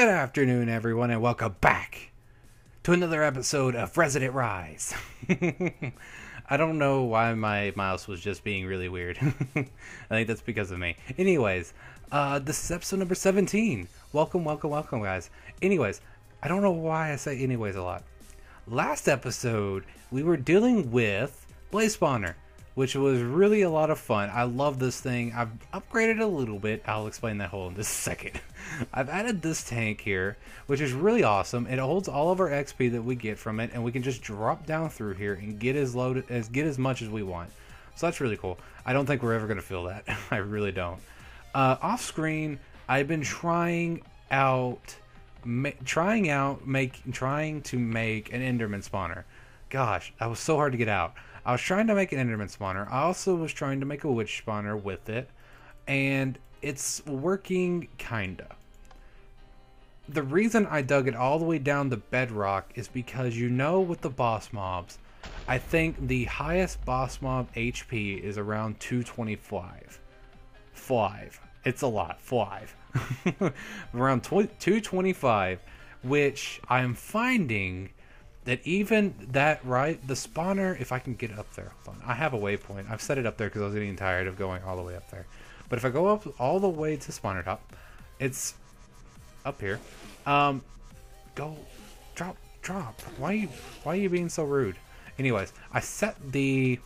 Good afternoon, everyone, and welcome back to another episode of Resonant Rise. I don't know why my mouse was just being really weird. I think that's because of me. Anyways, uh, this is episode number 17. Welcome, welcome, welcome, guys. Anyways, I don't know why I say anyways a lot. Last episode, we were dealing with Blaze Spawner which was really a lot of fun. I love this thing. I've upgraded a little bit. I'll explain that whole in just a second. I've added this tank here, which is really awesome. It holds all of our XP that we get from it, and we can just drop down through here and get as loaded as get as much as we want. So that's really cool. I don't think we're ever gonna feel that. I really don't. Uh, off screen, I've been trying out, trying out, make, trying to make an Enderman spawner. Gosh, that was so hard to get out. I was trying to make an Enderman spawner. I also was trying to make a witch spawner with it, and it's working kinda. The reason I dug it all the way down to bedrock is because you know with the boss mobs, I think the highest boss mob HP is around 225. Five. It's a lot. Five. around 225, which I'm finding that even that right the spawner if i can get up there hold on i have a waypoint. I've set it up there because i was getting tired of going all the way up there. But if i go up all the way to spawner top it's up here. Um go drop drop. Why are you why are you being so rude? Anyways i set the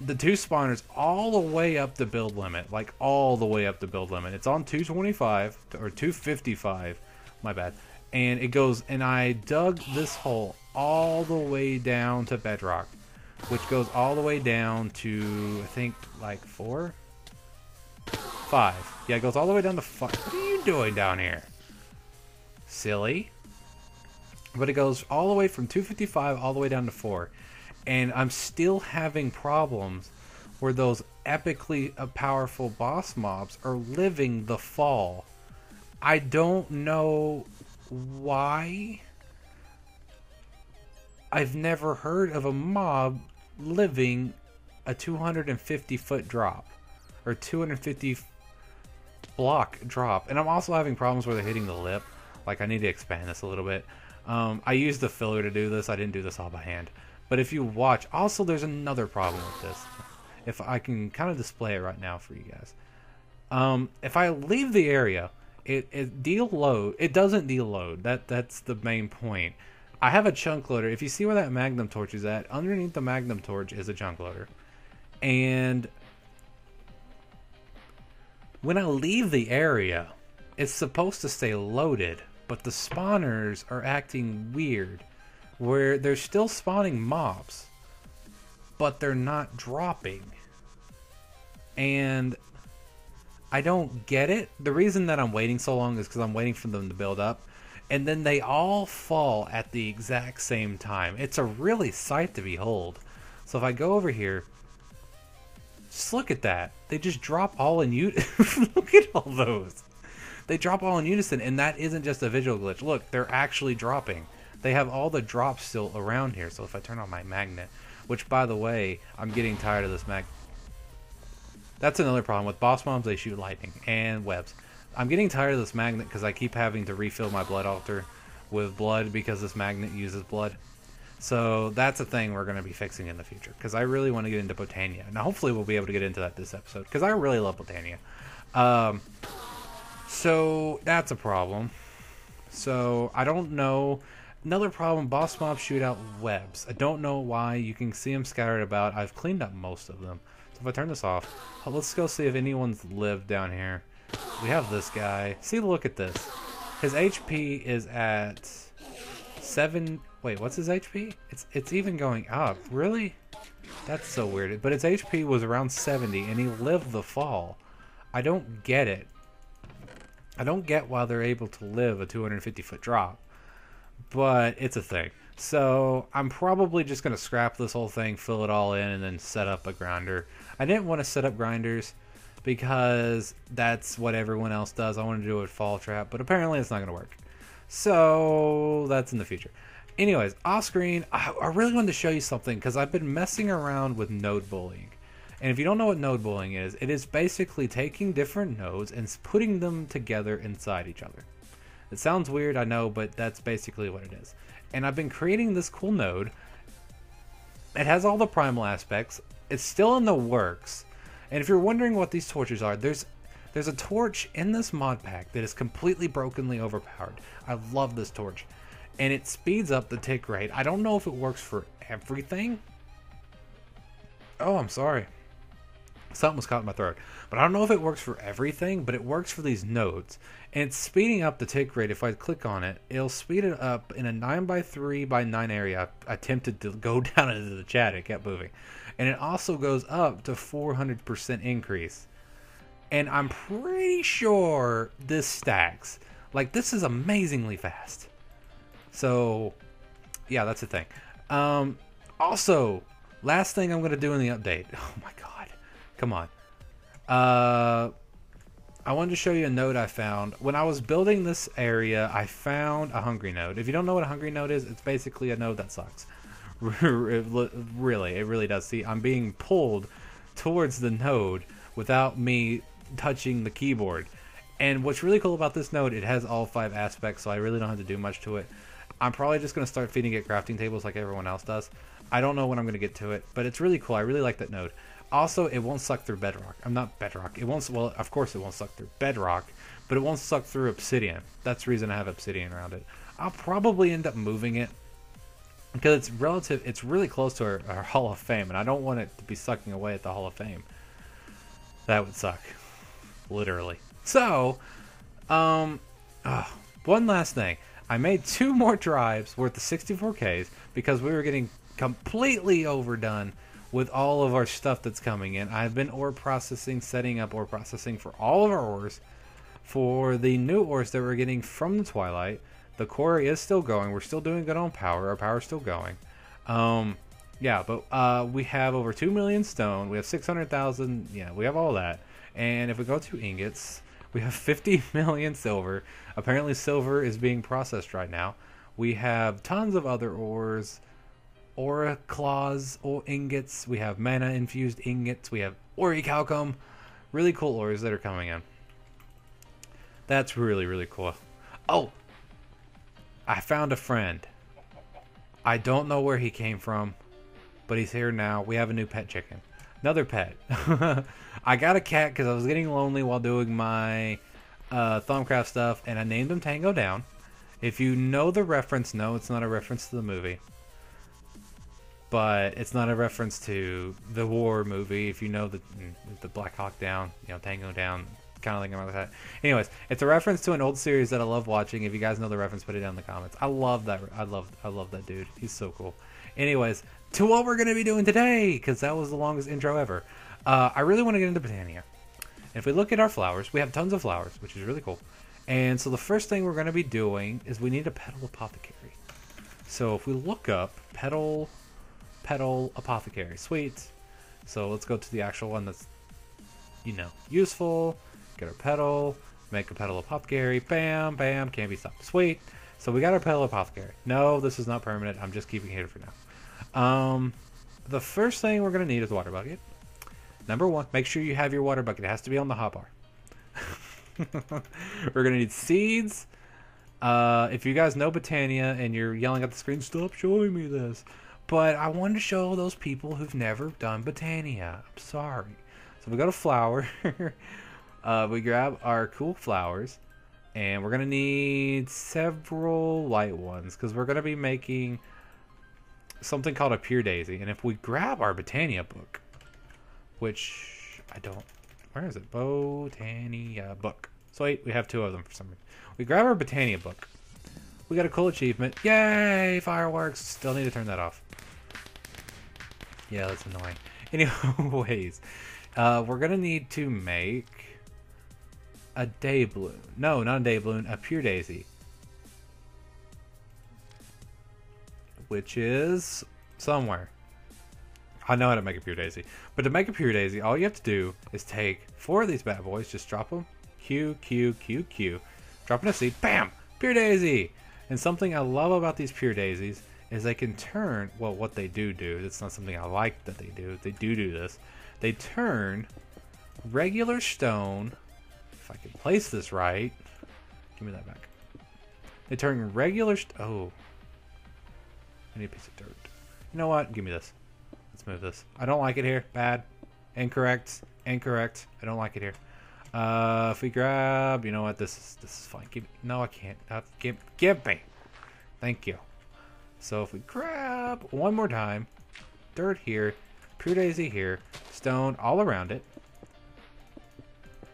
the two spawners all the way up the build limit like all the way up the build limit. It's on 225 or 255 my bad and it goes and I dug this hole all the way down to bedrock, which goes all the way down to I think like four, five. Yeah, it goes all the way down to five. What are you doing down here? Silly. But it goes all the way from 255 all the way down to four, and I'm still having problems where those epically uh, powerful boss mobs are living the fall. I don't know why I've never heard of a mob living a 250 foot drop or 250 block drop. And I'm also having problems where they're hitting the lip. Like I need to expand this a little bit. Um, I used the filler to do this. I didn't do this all by hand. But if you watch, also there's another problem with this. If I can kind of display it right now for you guys. Um, if I leave the area, it, it deal load. It doesn't deal load. That that's the main point. I have a chunk loader. If you see where that magnum torch is at, underneath the magnum torch is a chunk loader, and when I leave the area, it's supposed to stay loaded, but the spawners are acting weird, where they're still spawning mobs, but they're not dropping. And I don't get it. The reason that I'm waiting so long is because I'm waiting for them to build up. And then they all fall at the exact same time. It's a really sight to behold. So if I go over here, just look at that. They just drop all in unison. look at all those. They drop all in unison, and that isn't just a visual glitch. Look, they're actually dropping. They have all the drops still around here. So if I turn on my magnet, which by the way, I'm getting tired of this mag that's another problem with boss mobs. They shoot lightning and webs. I'm getting tired of this magnet because I keep having to refill my blood altar with blood because this magnet uses blood. So that's a thing we're going to be fixing in the future because I really want to get into Botania. Now, hopefully, we'll be able to get into that this episode because I really love Botania. Um, so that's a problem. So I don't know. Another problem: boss mobs shoot out webs. I don't know why. You can see them scattered about. I've cleaned up most of them. If I turn this off, uh, let's go see if anyone's lived down here. We have this guy. See, look at this. His HP is at seven. Wait, what's his HP? It's it's even going up. Really? That's so weird. But his HP was around 70, and he lived the fall. I don't get it. I don't get why they're able to live a 250 foot drop, but it's a thing. So I'm probably just going to scrap this whole thing, fill it all in, and then set up a grinder. I didn't want to set up grinders because that's what everyone else does. I wanted to do it with Fall Trap, but apparently it's not going to work. So that's in the future. Anyways, off screen, I, I really wanted to show you something because I've been messing around with node bullying. And if you don't know what node bullying is, it is basically taking different nodes and putting them together inside each other. It sounds weird, I know, but that's basically what it is. And I've been creating this cool node. It has all the primal aspects. It's still in the works. And if you're wondering what these torches are, there's there's a torch in this mod pack that is completely brokenly overpowered. I love this torch. And it speeds up the tick rate. I don't know if it works for everything. Oh, I'm sorry. Something was caught in my throat. But I don't know if it works for everything, but it works for these nodes. And it's speeding up the tick rate. If I click on it, it'll speed it up in a 9 by 3 by 9 area. I attempted to go down into the chat, it kept moving. And it also goes up to 400% increase. And I'm pretty sure this stacks. Like, this is amazingly fast. So, yeah, that's the thing. Um, also, last thing I'm going to do in the update. Oh my god. Come on. Uh, I wanted to show you a node I found. When I was building this area, I found a hungry node. If you don't know what a hungry node is, it's basically a node that sucks. really, it really does. See, I'm being pulled towards the node without me touching the keyboard. And what's really cool about this node, it has all five aspects, so I really don't have to do much to it. I'm probably just going to start feeding it crafting tables like everyone else does. I don't know when I'm going to get to it, but it's really cool. I really like that node. Also, it won't suck through bedrock. I'm not bedrock. It won't. Well, of course, it won't suck through bedrock, but it won't suck through obsidian. That's the reason I have obsidian around it. I'll probably end up moving it because it's relative. It's really close to our, our Hall of Fame, and I don't want it to be sucking away at the Hall of Fame. That would suck, literally. So, um, oh, one last thing. I made two more drives worth the 64Ks because we were getting completely overdone with all of our stuff that's coming in. I've been ore processing, setting up ore processing for all of our ores. For the new ores that we're getting from the Twilight, the quarry is still going. We're still doing good on power. Our power's still going. Um, yeah, but uh, we have over 2 million stone. We have 600,000. Yeah, we have all that. And if we go to ingots, we have 50 million silver. Apparently, silver is being processed right now. We have tons of other ores aura claws or ingots. We have mana infused ingots. We have orichalcum. Really cool ores that are coming in. That's really, really cool. Oh! I found a friend. I don't know where he came from, but he's here now. We have a new pet chicken. Another pet. I got a cat because I was getting lonely while doing my uh, Thaumcraft stuff, and I named him Tango Down. If you know the reference, no, it's not a reference to the movie but it's not a reference to the war movie. If you know the the Black Hawk Down, you know Tango Down, kind of like that. Anyways, it's a reference to an old series that I love watching. If you guys know the reference, put it down in the comments. I love that. I love I love that dude. He's so cool. Anyways, to what we're gonna be doing today, because that was the longest intro ever. Uh, I really want to get into Botania. If we look at our flowers, we have tons of flowers, which is really cool. And so the first thing we're going to be doing is we need a petal apothecary. So if we look up petal petal apothecary. Sweet. So let's go to the actual one that's, you know, useful. Get our petal, make a petal apothecary. Bam, bam, can't be stopped. Sweet. So we got our petal apothecary. No, this is not permanent. I'm just keeping it here for now. Um, the first thing we're going to need is water bucket. Number one, make sure you have your water bucket. It has to be on the hotbar. we're going to need seeds. Uh, if you guys know Botania and you're yelling at the screen, stop showing me this. But I wanted to show those people who've never done Botania. I'm sorry. So we go to flower. uh, we grab our cool flowers. And we're going to need several light ones. Because we're going to be making something called a pure daisy. And if we grab our Botania book. Which I don't... Where is it? Botania book. So wait, we have two of them for some reason. We grab our Botania book. We got a cool achievement. Yay! Fireworks! Still need to turn that off. Yeah, that's annoying. Anyways, uh, we're gonna need to make a Daybloom. No, not a Daybloom, a pure daisy. Which is somewhere. I know how to make a pure daisy. But to make a pure daisy, all you have to do is take four of these bad boys, just drop them. Q, Q, Q, Q. Drop in a seed. Bam! Pure daisy! And something I love about these pure daisies is they can turn, well, what they do do, it's not something I like that they do, they do do this. They turn regular stone, if I can place this right, give me that back. They turn regular. oh. I need a piece of dirt. You know what? Give me this. Let's move this. I don't like it here. Bad. Incorrect. Incorrect. I don't like it here. Uh, if we grab, you know what? This is this is fine. Give me, no, I can't. Uh, give give me. Thank you. So if we grab one more time, dirt here, pure daisy here, stone all around it.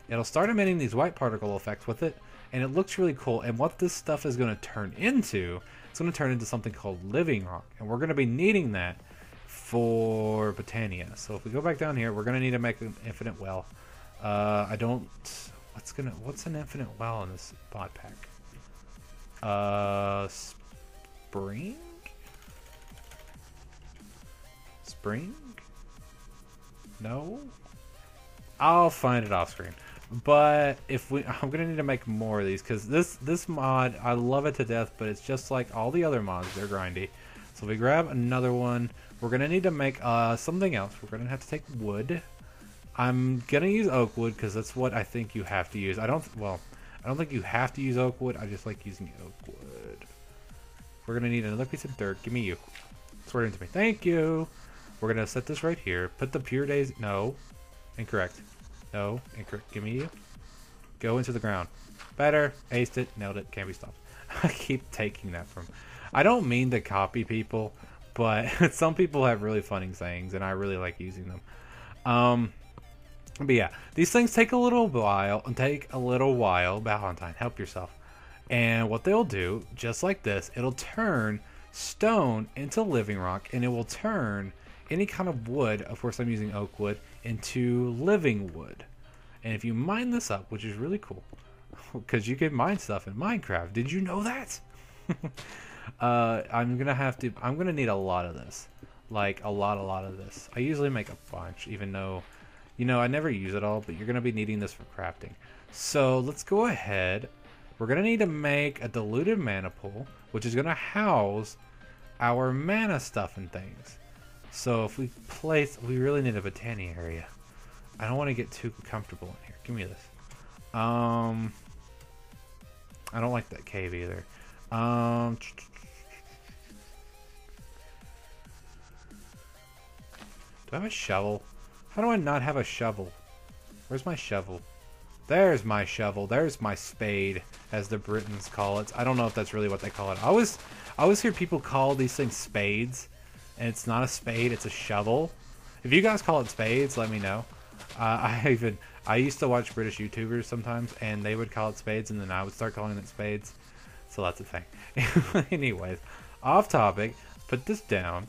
It'll start emitting these white particle effects with it, and it looks really cool. And what this stuff is going to turn into, it's going to turn into something called living rock, and we're going to be needing that for Botania. So if we go back down here, we're going to need to make an infinite well. Uh, I don't. What's gonna? What's an infinite well in this bot pack? Uh, spring. Spring. No. I'll find it off screen. But if we, I'm gonna need to make more of these because this this mod, I love it to death. But it's just like all the other mods, they're grindy. So if we grab another one, we're gonna need to make uh, something else. We're gonna have to take wood. I'm gonna use oak wood because that's what I think you have to use. I don't, well, I don't think you have to use oak wood. I just like using oak wood. We're gonna need another piece of dirt. Give me you. Swear into me. Thank you. We're gonna set this right here. Put the pure days. No, incorrect. No, incorrect. Give me you. Go into the ground. Better. Aced it. Nailed it. Can't be stopped. I keep taking that from. I don't mean to copy people, but some people have really funny sayings, and I really like using them. Um, but yeah, these things take a little while take a little while. Ballentine, help yourself. And what they'll do, just like this, it'll turn stone into living rock, and it will turn any kind of wood. Of course, I'm using oak wood into living wood. And if you mine this up, which is really cool, because you can mine stuff in Minecraft. Did you know that? uh, I'm gonna have to. I'm gonna need a lot of this, like a lot, a lot of this. I usually make a bunch, even though, you know, I never use it all. But you're gonna be needing this for crafting. So let's go ahead. We're gonna need to make a diluted mana pool, which is gonna house our mana stuff and things. So if we place, we really need a botany area. I don't want to get too comfortable in here. Give me this. Um, I don't like that cave either. Um, do I have a shovel? How do I not have a shovel? Where's my shovel? There's my shovel. There's my spade, as the Britons call it. I don't know if that's really what they call it. I always, I always hear people call these things spades, and it's not a spade. It's a shovel. If you guys call it spades, let me know. Uh, I even I used to watch British YouTubers sometimes, and they would call it spades, and then I would start calling it spades. So that's a thing. Anyways, off topic. Put this down.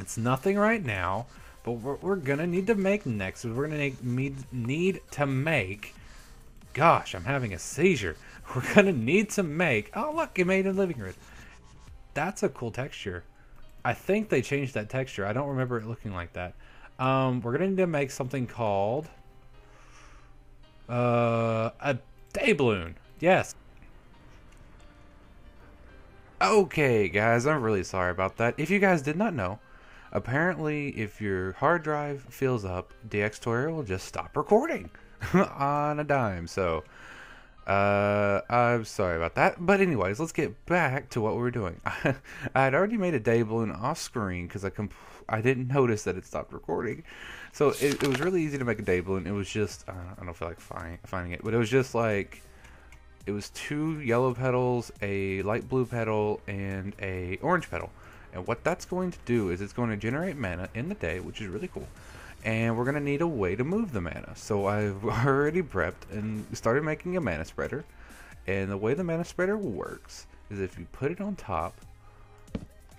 It's nothing right now, but what we're gonna need to make next is we're gonna need need to make. Gosh, I'm having a seizure. We're gonna need to make. Oh look, it made a living room. That's a cool texture. I think they changed that texture. I don't remember it looking like that. Um, we're gonna need to make something called uh, a day balloon. Yes. Okay, guys, I'm really sorry about that. If you guys did not know, apparently, if your hard drive fills up, Dxtory will just stop recording on a dime. So, uh, I'm sorry about that. But anyways, let's get back to what we were doing. I had already made a day balloon off screen because I comp- I didn't notice that it stopped recording. So it, it was really easy to make a day balloon. It was just uh, I don't feel like find, finding it, but it was just like it was two yellow petals, a light blue petal, and a orange petal. And what that's going to do is it's going to generate mana in the day, which is really cool. And we're going to need a way to move the mana. So I've already prepped and started making a mana spreader. And the way the mana spreader works is if you put it on top.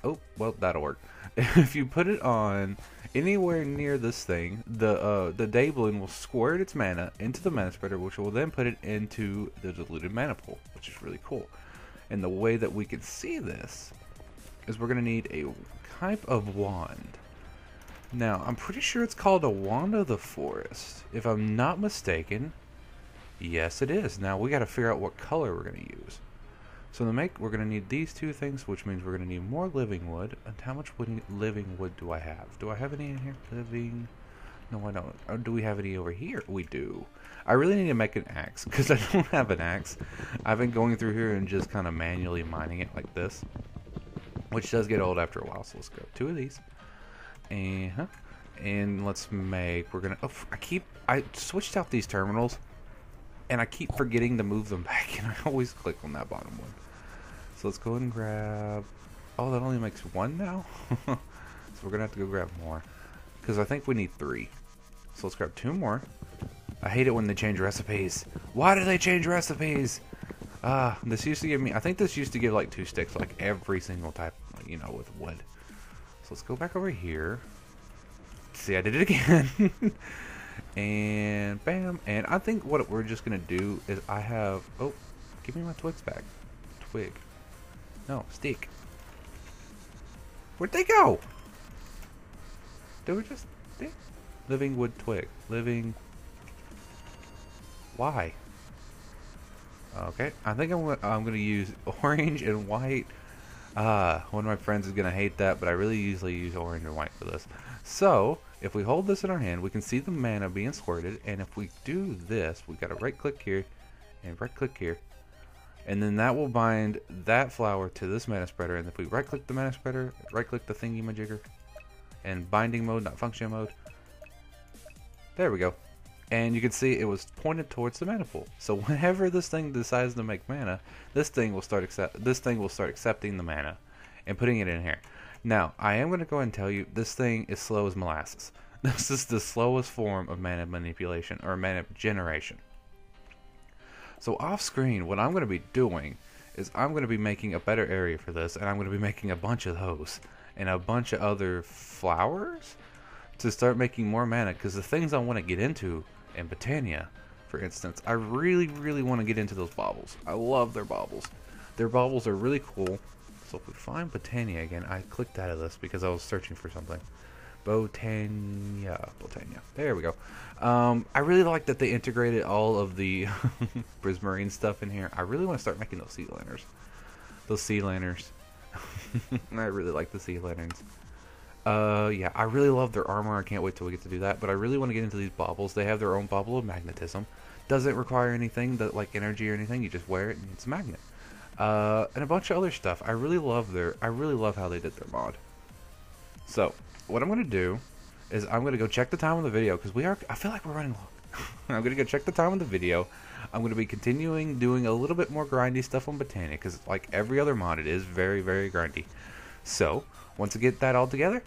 Oh, well, that'll work. if you put it on anywhere near this thing, the uh, the day balloon will squirt its mana into the mana spreader, which will then put it into the diluted mana pool, which is really cool. And the way that we can see this is we're going to need a type of wand. Now, I'm pretty sure it's called a Wand of the Forest. If I'm not mistaken, yes it is. Now, we got to figure out what color we're going to use. So to make, we're going to need these two things, which means we're going to need more living wood. And how much wood, living wood do I have? Do I have any in here? Living... No, I don't. Oh, do we have any over here? We do. I really need to make an axe because I don't have an axe. I've been going through here and just kind of manually mining it like this, which does get old after a while. So let's go two of these, and huh, and let's make. We're gonna. Oh, I keep. I switched out these terminals, and I keep forgetting to move them back, and I always click on that bottom one. So let's go ahead and grab. Oh, that only makes one now. so we're gonna have to go grab more, because I think we need three. So let's grab two more. I hate it when they change recipes. Why do they change recipes? Ah, uh, this used to give me. I think this used to give like two sticks, like every single type, you know, with wood. So let's go back over here. See, I did it again. and bam. And I think what we're just gonna do is I have. Oh, give me my twigs back. Twig. No, stick. Where'd they go? They were just. Living wood twig. Living why? Okay, I think I'm I'm gonna use orange and white. Uh, one of my friends is gonna hate that, but I really usually use orange and white for this. So, if we hold this in our hand, we can see the mana being squirted, and if we do this, we gotta right click here, and right click here, and then that will bind that flower to this mana spreader, and if we right click the mana spreader, right click the thingy majigger, and binding mode, not function mode, there we go and you can see it was pointed towards the mana pool. So whenever this thing decides to make mana, this thing will start accept this thing will start accepting the mana and putting it in here. Now, I am going to go and tell you this thing is slow as molasses. This is the slowest form of mana manipulation or mana generation. So off screen, what I'm going to be doing is I'm going to be making a better area for this and I'm going to be making a bunch of those and a bunch of other flowers to start making more mana because the things I want to get into and Botania, for instance. I really, really want to get into those baubles. I love their baubles. Their baubles are really cool. So if we find Botania again, I clicked out of this because I was searching for something. Botania, Botania. There we go. Um, I really like that they integrated all of the Prismarine stuff in here. I really want to start making those sea lanterns. Those sea lanterns. I really like the sea lanterns. Uh, yeah, I really love their armor. I can't wait till we get to do that. But I really want to get into these baubles. They have their own bauble of magnetism. Doesn't require anything that like energy or anything. You just wear it and it's a magnet. Uh, and a bunch of other stuff. I really love their. I really love how they did their mod. So what I'm gonna do is I'm gonna go check the time on the video because we are. I feel like we're running long. I'm gonna go check the time on the video. I'm gonna be continuing doing a little bit more grindy stuff on Botania because like every other mod, it is very very grindy. So once I get that all together,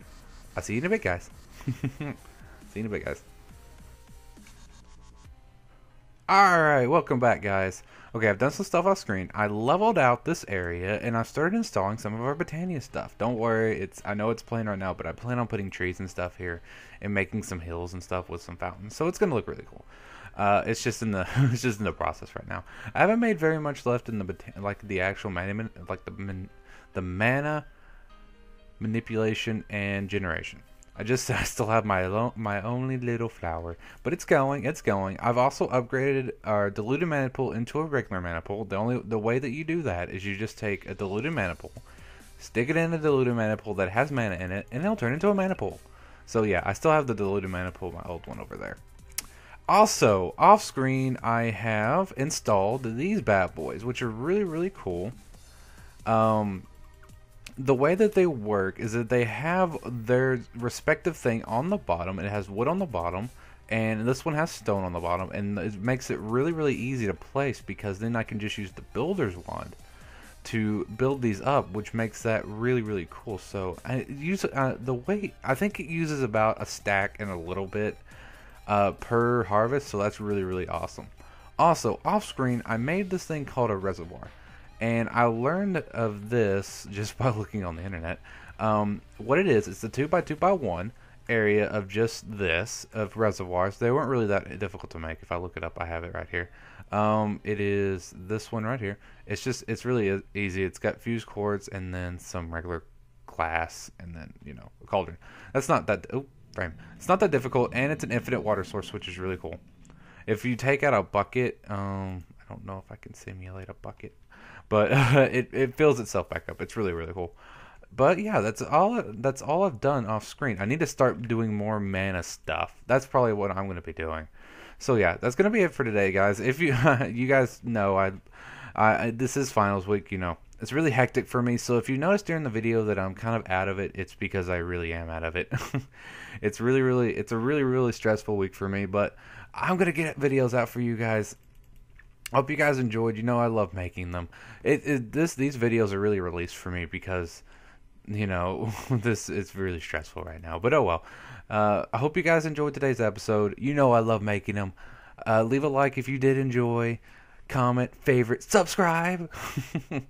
I'll see you in a bit, guys. see you in a bit, guys. Alright, welcome back, guys. Okay, I've done some stuff off screen. I leveled out this area, and I've started installing some of our Botania stuff. Don't worry, it's I know it's plain right now, but I plan on putting trees and stuff here, and making some hills and stuff with some fountains. So it's gonna look really cool. Uh, it's just in the it's just in the process right now. I haven't made very much left in the like the actual mana like the the mana manipulation, and generation. I just I still have my lo- my only little flower, but it's going, it's going. I've also upgraded our diluted mana pool into a regular mana pool. The only the way that you do that is you just take a diluted mana pool, stick it in a diluted mana pool that has mana in it, and it'll turn into a mana pool. So yeah, I still have the diluted mana pool, my old one over there. Also, off screen, I have installed these bad boys, which are really really cool. Um, the way that they work is that they have their respective thing on the bottom. It has wood on the bottom, and this one has stone on the bottom, and it makes it really, really easy to place because then I can just use the builder's wand to build these up, which makes that really, really cool. So I use uh, the way I think it uses about a stack and a little bit uh, per harvest, so that's really, really awesome. Also, off screen, I made this thing called a reservoir. And I learned of this just by looking on the internet. Um, what it is, it's a 2 by 2 by 1 area of just this, of reservoirs. They weren't really that difficult to make. If I look it up, I have it right here. Um, it is this one right here. It's just, it's really easy. It's got fused quartz and then some regular glass and then, you know, a cauldron. That's not that, oh, frame. It's not that difficult and it's an infinite water source, which is really cool. If you take out a bucket, um, I don't know if I can simulate a bucket but uh, it, it fills itself back up. It's really, really cool. But yeah, that's all. That's all I've done off screen. I need to start doing more mana stuff. That's probably what I'm going to be doing. So yeah, that's going to be it for today, guys. If you you guys know, I, I this is finals week. You know, it's really hectic for me. So if you notice during the video that I'm kind of out of it, it's because I really am out of it. it's really, really, it's a really, really stressful week for me. But I'm gonna get videos out for you guys. Hope you guys enjoyed. You know, I love making them. It, it this these videos are really released for me because you know this is really stressful right now. But oh well. Uh, I hope you guys enjoyed today's episode. You know I love making them. Uh, leave a like if you did enjoy. Comment, favorite, subscribe.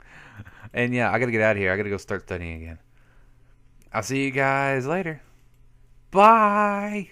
and yeah, I gotta get out of here. I gotta go start studying again. I'll see you guys later. Bye.